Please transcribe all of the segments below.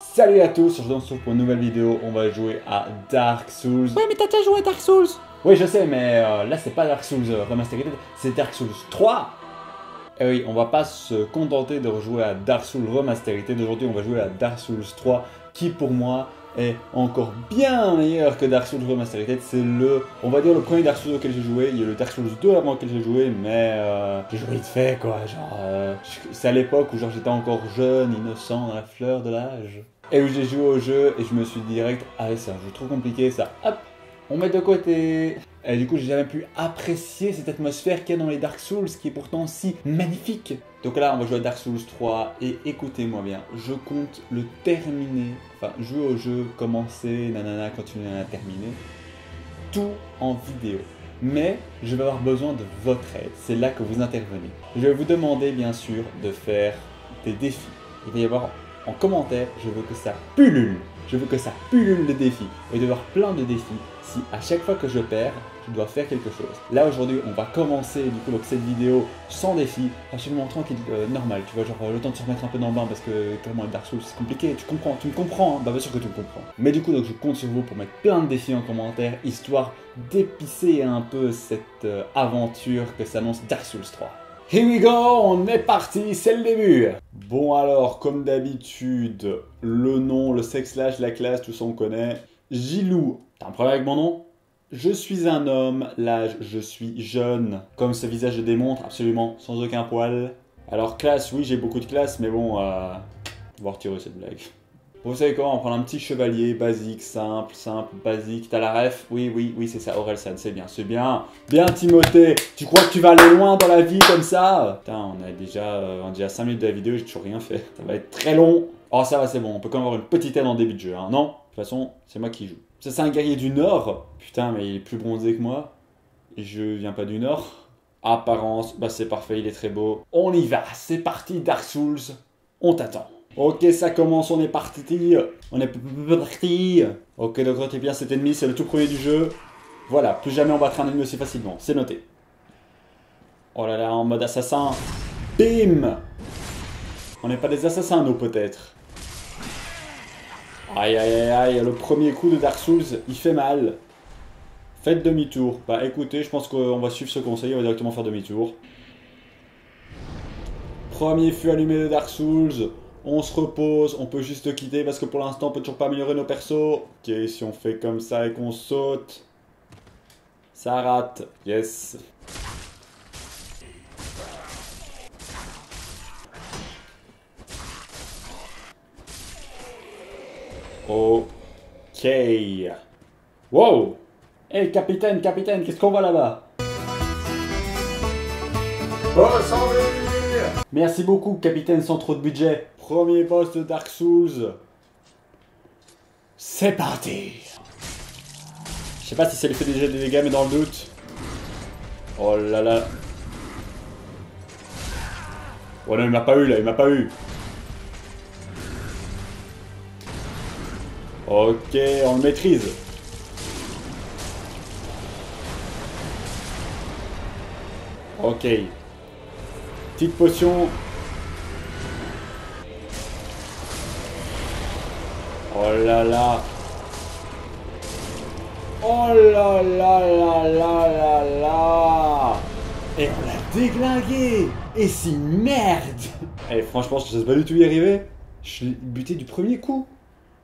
Salut à tous, je se retrouve pour une nouvelle vidéo, on va jouer à Dark Souls. Ouais, mais t'as déjà joué à Dark Souls? Oui, je sais, mais euh, là c'est pas Dark Souls euh, Remastered, c'est Dark Souls 3 Et oui, on va pas se contenter de rejouer à Dark Souls Remastered, aujourd'hui on va jouer à Dark Souls 3, qui pour moi est encore bien meilleur que Dark Souls Remastered. C'est le, on va dire le premier Dark Souls auquel j'ai joué. Il y a le Dark Souls 2 avant lequel j'ai joué, mais euh, j'ai joué vite fait quoi. Genre, euh, c'est à l'époque où genre j'étais encore jeune, innocent, à la fleur de l'âge, et où j'ai joué au jeu et je me suis dit direct, ah c'est un jeu trop compliqué ça. Hop, on met de côté. Et du coup, j'ai jamais pu apprécier cette atmosphère qu'il y a dans les Dark Souls, qui est pourtant si magnifique. Donc là, on va jouer à Dark Souls 3, et écoutez-moi bien, je compte le terminer, enfin, jouer au jeu, commencer, nanana, continuer à terminer, tout en vidéo. Mais je vais avoir besoin de votre aide, c'est là que vous intervenez. Je vais vous demander, bien sûr, de faire des défis. Il va y avoir en commentaire, je veux que ça pullule. Je veux que ça pullule le défi. Il va y avoir plein de défis si à chaque fois que je perds, je dois faire quelque chose. Là aujourd'hui, on va commencer du coup donc, cette vidéo sans défi, absolument tranquille, euh, normal, tu vois, genre le temps de se remettre un peu dans le bain parce que clairement Dark Souls c'est compliqué, tu comprends, tu me comprends, hein bah bien sûr que tu me comprends. Mais du coup donc je compte sur vous pour mettre plein de défis en commentaire, histoire d'épicer un peu cette euh, aventure que s'annonce Dark Souls 3. Here we go, on est parti, c'est le début Bon alors, comme d'habitude, le nom, le sexe slash, la classe, tout ça on connaît. Gilou, t'as un problème avec mon nom? Je suis un homme, l'âge, je suis jeune. Comme ce visage le démontre, absolument, sans aucun poil. Alors classe, oui j'ai beaucoup de classe, mais bon, euh, on va retirer cette blague. Vous savez quoi, on prend un petit chevalier, basique, simple, simple, basique. T'as la ref? Oui, oui, oui, c'est ça, Orelsan, c'est bien, c'est bien. Bien, Timothée Tu crois que tu vas aller loin dans la vie comme ça? Putain, on a déjà, euh, on a déjà 5 minutes de la vidéo, j'ai toujours rien fait. Ça va être très long. Oh, ça va, c'est bon, on peut quand même avoir une petite aide en début de jeu, hein, non De toute façon, c'est moi qui joue. Ça, c'est un guerrier du Nord Putain, mais il est plus bronzé que moi. Et je viens pas du Nord. Apparence, bah c'est parfait, il est très beau. On y va, c'est parti, Dark Souls. On t'attend. Ok, ça commence, on est parti. On est parti. Ok, donc notez bien cet ennemi, c'est le tout premier du jeu. Voilà, plus jamais on battra un ennemi aussi facilement, c'est noté. Oh là là, en mode assassin. Bim On n'est pas des assassins, nous, peut-être. Aïe, aïe, aïe, aïe, le premier coup de Dark Souls, il fait mal. Faites demi-tour. Bah écoutez, je pense qu'on va suivre ce conseil, on va directement faire demi-tour. Premier feu allumé de Dark Souls on se repose, on peut juste quitter parce que pour l'instant on peut toujours pas améliorer nos persos. Ok, si on fait comme ça et qu'on saute, ça rate, yes. Ok. Wow Hey capitaine, capitaine, qu'est-ce qu'on voit là-bas? Merci beaucoup capitaine sans trop de budget. Premier boss de Dark Souls. C'est parti Je sais pas si ça lui fait déjà des dégâts, mais dans le doute. Oh là là. Oh non, il m'a pas eu là, il m'a pas eu. Ok, on le maîtrise. Ok. Petite potion Oh là là. Oh là là là là là là. Et on l'a déglingué. Et si merde. Eh franchement je sais pas du tout y arriver. Je suis buté du premier coup.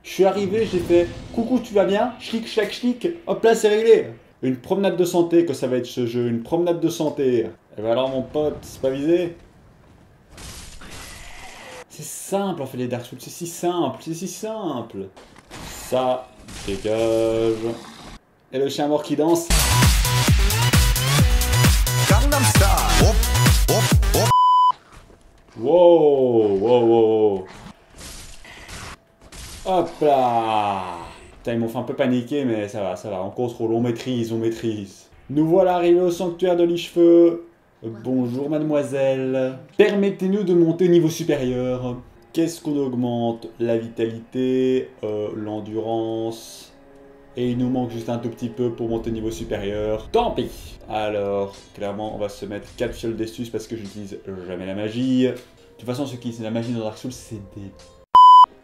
Je suis arrivé, j'ai fait coucou tu vas bien? Schlick schlack schlick. Hop là c'est réglé. Une promenade de santé que ça va être ce jeu, une promenade de santé. Et ben alors mon pote, c'est pas visé c'est simple en fait les Dark Souls, c'est si simple, c'est si simple. Ça, dégage. Et le chien mort qui danse. Wow, wow, wow. Hop là Putain, ils m'ont fait un peu paniquer, mais ça va, ça va. On contrôle, on maîtrise, on maîtrise. Nous voilà arrivés au sanctuaire de l'Ichefeu. Bonjour mademoiselle. Permettez-nous de monter au niveau supérieur. Qu'est-ce qu'on augmente? La vitalité, euh, l'endurance? Et il nous manque juste un tout petit peu pour monter au niveau supérieur. Tant pis Alors, clairement, on va se mettre 4 fioles d'estus parce que j'utilise jamais la magie. De toute façon, ce qui c'est la magie dans Dark Souls, c'est des...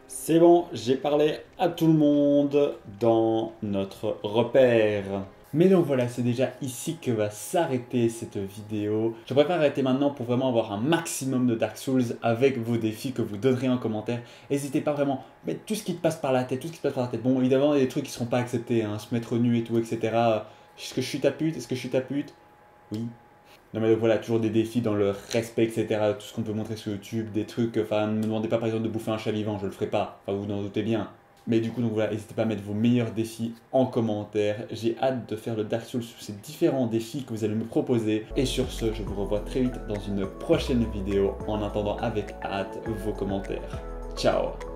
C'est bon, j'ai parlé à tout le monde dans notre repère. Mais donc voilà, c'est déjà ici que va s'arrêter cette vidéo. Je préfère arrêter maintenant pour vraiment avoir un maximum de Dark Souls avec vos défis que vous donnerez en commentaire. N'hésitez pas vraiment, mettre tout ce qui te passe par la tête, tout ce qui te passe par la tête. Bon, évidemment, il y a des trucs qui seront pas acceptés, hein, se mettre nu et tout, etc. Est-ce que je suis ta pute? Est-ce que je suis ta pute? Oui. Non mais donc voilà, toujours des défis dans le respect, etc. Tout ce qu'on peut montrer sur YouTube, des trucs, enfin ne me demandez pas par exemple de bouffer un chat vivant, je le ferai pas, enfin vous en doutez bien. Mais du coup, donc voilà, n'hésitez pas à mettre vos meilleurs défis en commentaire. J'ai hâte de faire le Dark Souls sur ces différents défis que vous allez me proposer. Et sur ce, je vous revois très vite dans une prochaine vidéo. En attendant avec hâte vos commentaires. Ciao